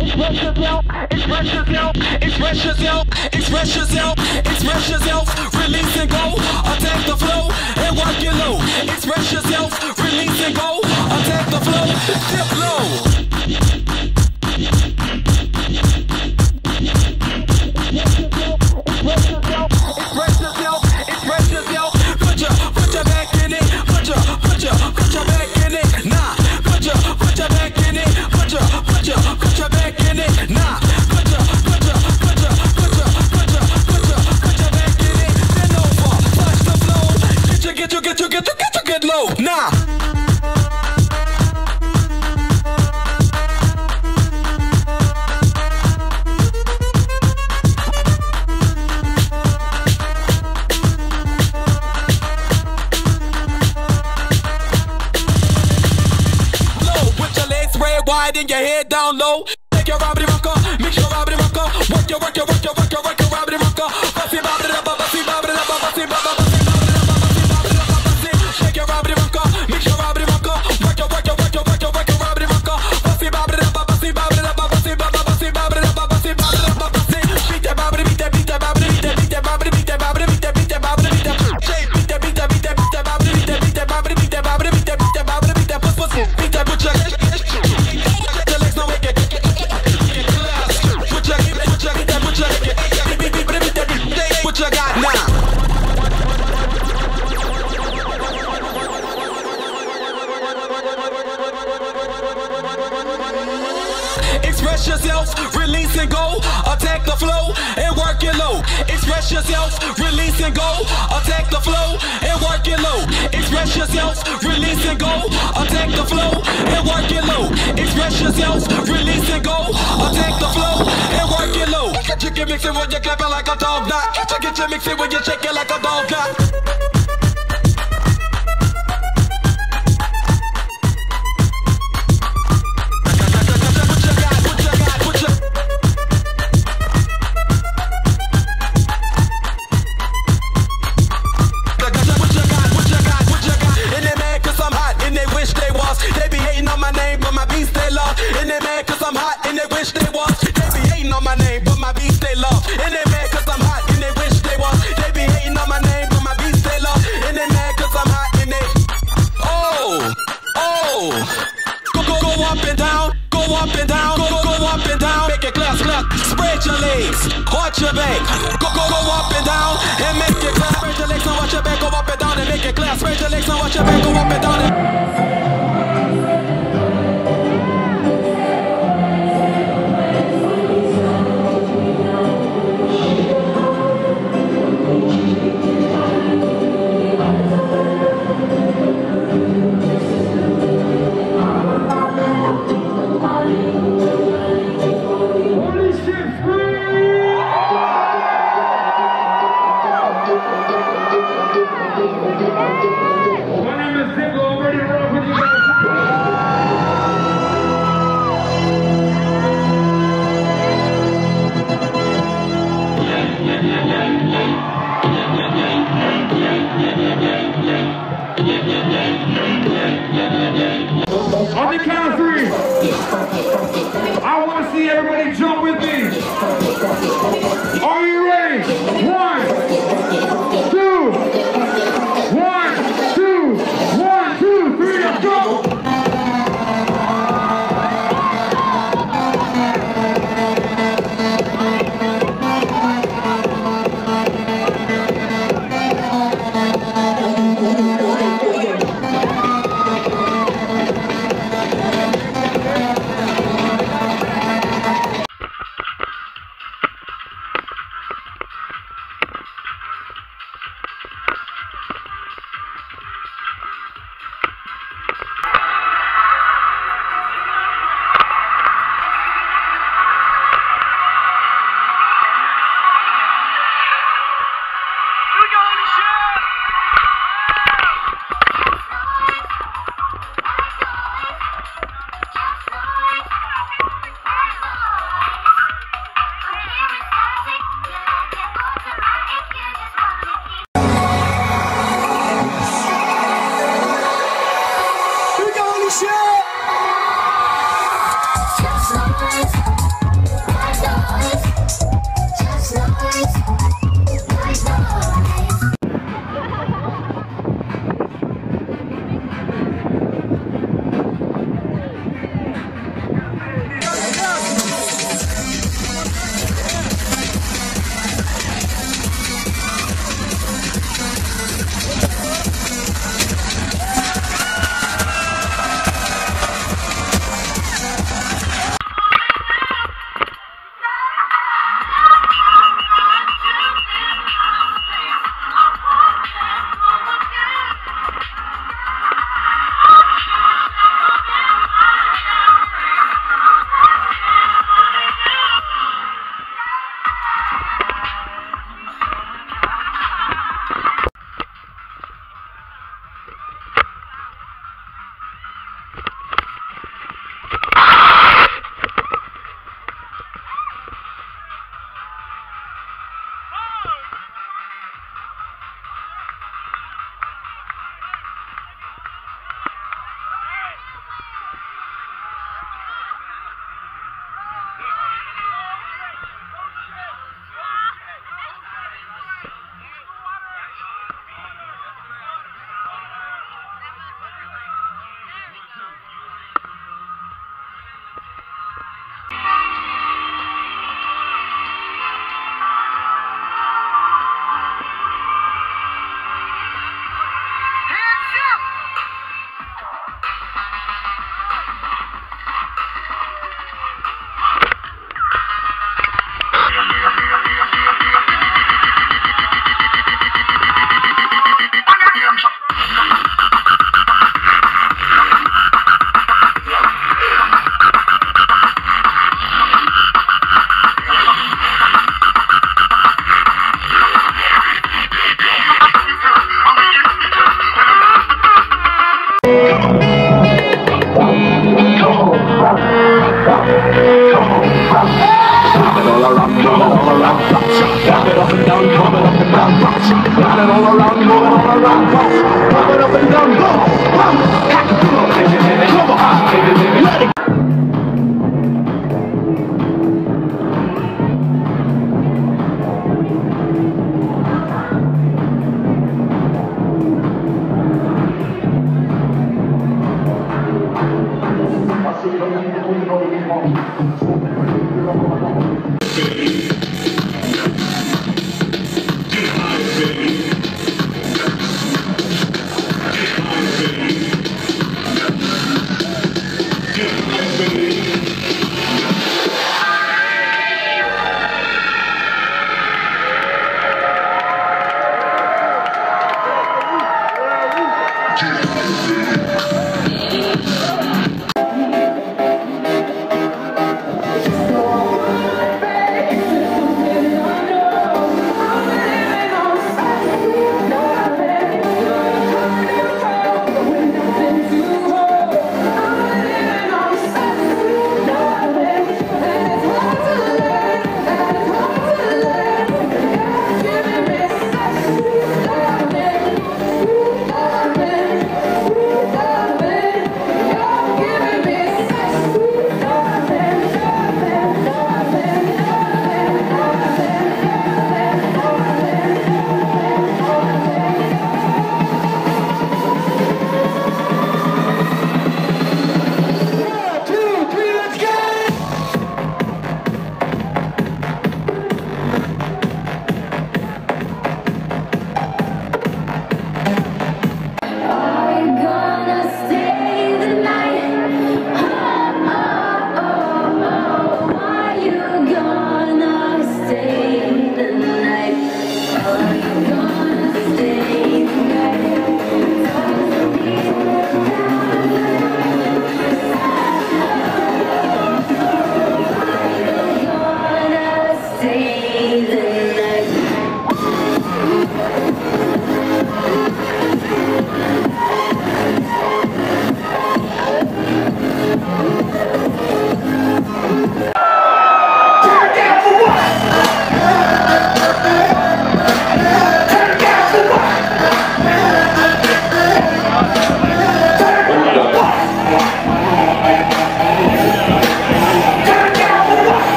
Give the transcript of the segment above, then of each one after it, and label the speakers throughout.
Speaker 1: Express yourself, express yourself, express yourself, express yourself, express yourself, release and go, attack the flow and work it low. Express yourself, release and go, attack the flow, dip low. Head down low. Take your robbity rocker, mix your robbity rocker. Work your, work your, work your, work flow and work it low. Express yourself, release and go. Attack the flow and work it low. Express yourself, release and go. Attack the flow and work it low. You get mixing when you clapping like a dog. Get you get you mixing when you shake it like a dog now. Wish they was. They be hating on my name, but my beats they love. And they mad cause I'm hot and they wish they was. They be hating on my name, but my beats they love. And they mad cause I'm hot and they. Oh, oh. Go, go, go up and down. Go up and down. Go, go, up and down. Make it clap, clap. Spread your legs. Watch your back. Go, go, go up and down and make it clap. Spread your legs and watch your back. Go up and down and make it clap. Spread your legs and watch your back. Go up and down and.
Speaker 2: How many of you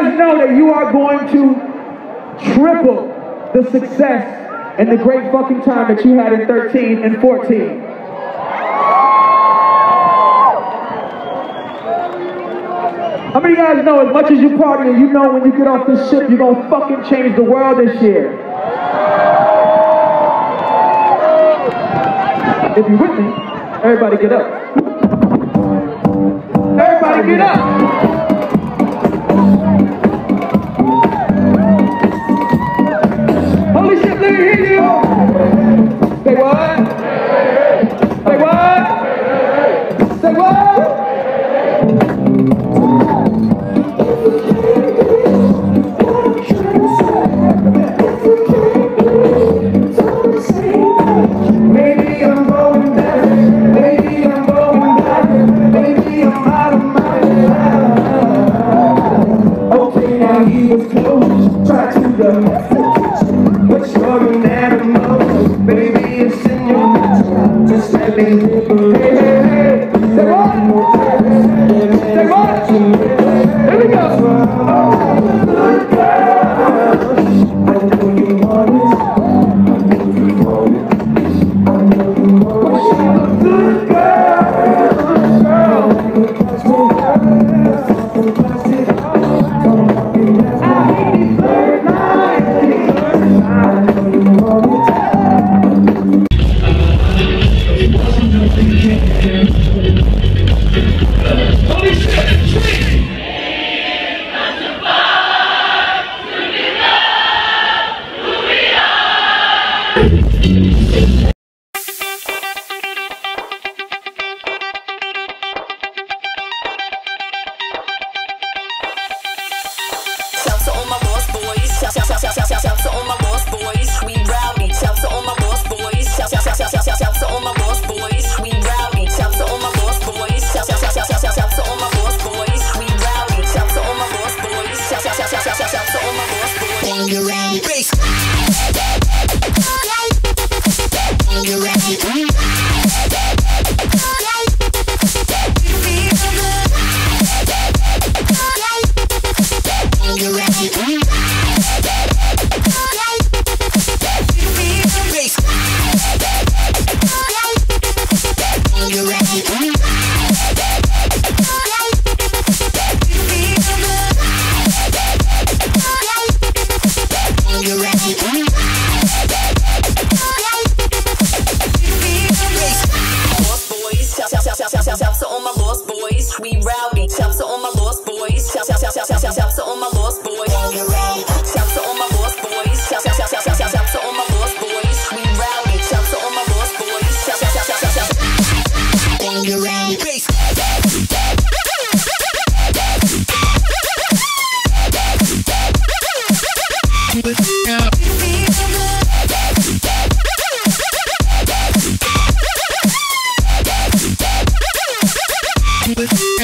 Speaker 2: guys know that you are going to triple the success and the great fucking time that you had in 13 and 14? How many of you guys know as much as you party, you know when you get off this ship, you're gonna fucking change the world this year? If you're with me, everybody get up. Everybody get up.
Speaker 1: close, clothes, try to the Make sure you Rowdy. Shouts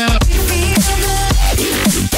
Speaker 3: Yeah.